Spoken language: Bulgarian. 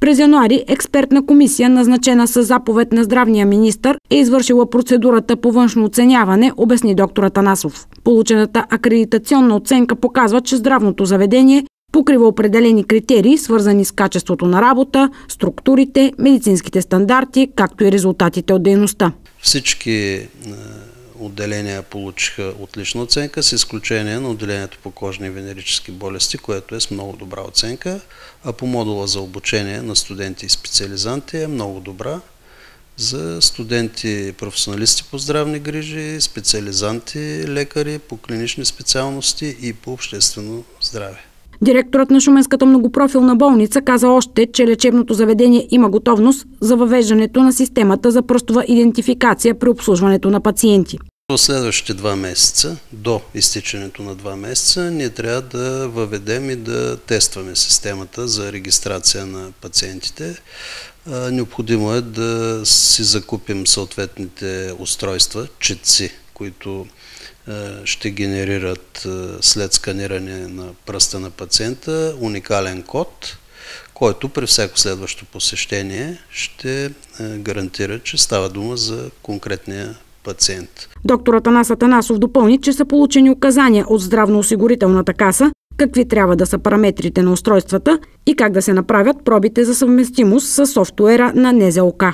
През януари експертна комисия, назначена с заповед на здравния министр, е извършила процедурата по външно оценяване, обясни доктор Атанасов. Получената акредитационна оценка показва, че здравното заведение покрива определени критерии, свързани с качеството на работа, структурите, медицинските стандарти, както и резултатите от дейността. Всички отделения получиха отлична оценка, с изключение на отделението по кожни и венерически болести, което е с много добра оценка, а по модула за обучение на студенти и специализанти е много добра. За студенти, професионалисти по здравни грижи, специализанти, лекари по клинични специалности и по обществено здраве. Директорът на Шуменската многопрофилна болница каза още, че лечебното заведение има готовност за въвеждането на системата за пръстова идентификация при обслужването на пациенти. В следващите два месеца, до изтичането на два месеца, ние трябва да въведем и да тестваме системата за регистрация на пациентите. Необходимо е да си закупим съответните устройства, четци, които ще генерират след сканиране на пръста на пациента уникален код, който при всяко следващо посещение ще гарантира, че става дума за конкретния пациент. Доктор Атанас Атанасов допълни, че са получени указания от здравноосигурителната каса какви трябва да са параметрите на устройствата и как да се направят пробите за съвместимост с софтуера на НЗОК.